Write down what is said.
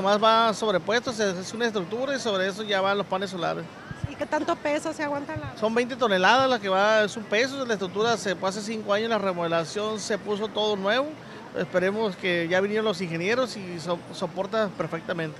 nomás va sobrepuesto, es una estructura y sobre eso ya van los paneles solares. ¿Y qué tanto peso se aguanta la? Son 20 toneladas las que va, es un peso, la estructura se hace 5 años, la remodelación se puso todo nuevo. Esperemos que ya vinieron los ingenieros y so- soporta perfectamente.